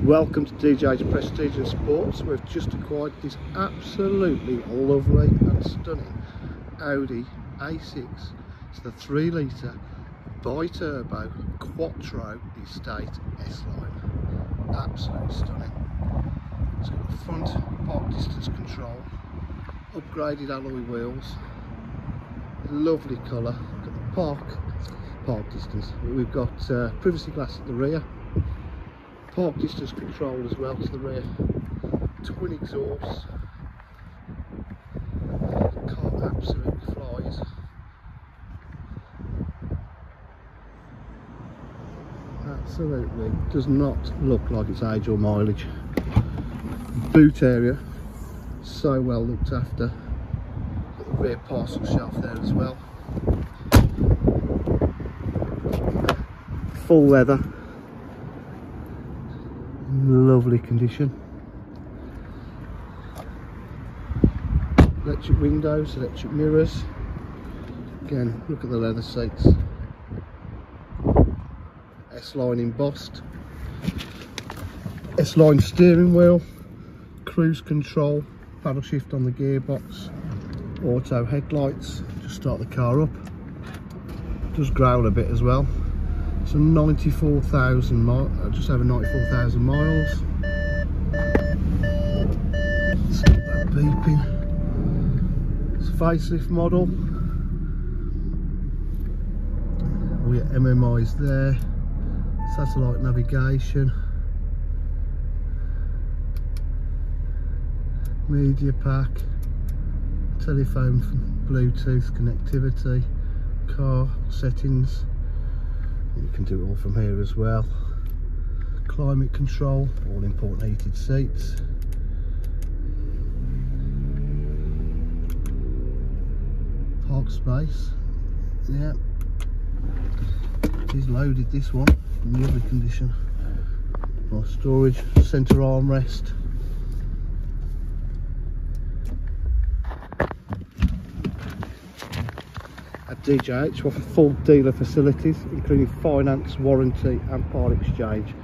Welcome to DJH Prestige and Sports. We've just acquired this absolutely lovely and stunning Audi A6. It's the 3 litre bi-turbo quattro estate S-Line. Absolutely stunning. It's got front park distance control, upgraded alloy wheels, lovely colour, got the park park distance. We've got uh, privacy glass at the rear, park distance control as well to the rear, twin exhausts. Car absolutely flies. Absolutely does not look like it's age or mileage. Boot area, so well looked after. Got the rear parcel shelf there as well. full leather lovely condition. Electric windows electric mirrors. Again look at the leather seats. S-line embossed. S-line steering wheel. Cruise control. Paddle shift on the gearbox. Auto headlights. Just start the car up. Does growl a bit as well some 94,000 miles, uh, just over 94,000 miles. Stop that beeping. It's a facelift model. All your MMI's there. Satellite navigation. Media pack. Telephone, Bluetooth connectivity. Car settings you can do it all from here as well. Climate control all important heated seats. Park space yeah. He's loaded this one in lovely condition. More storage center armrest At DJH we offer full dealer facilities including finance, warranty and part exchange.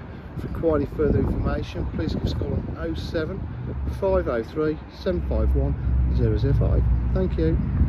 For any further information please give us a call on 07 503 751 005. Thank you.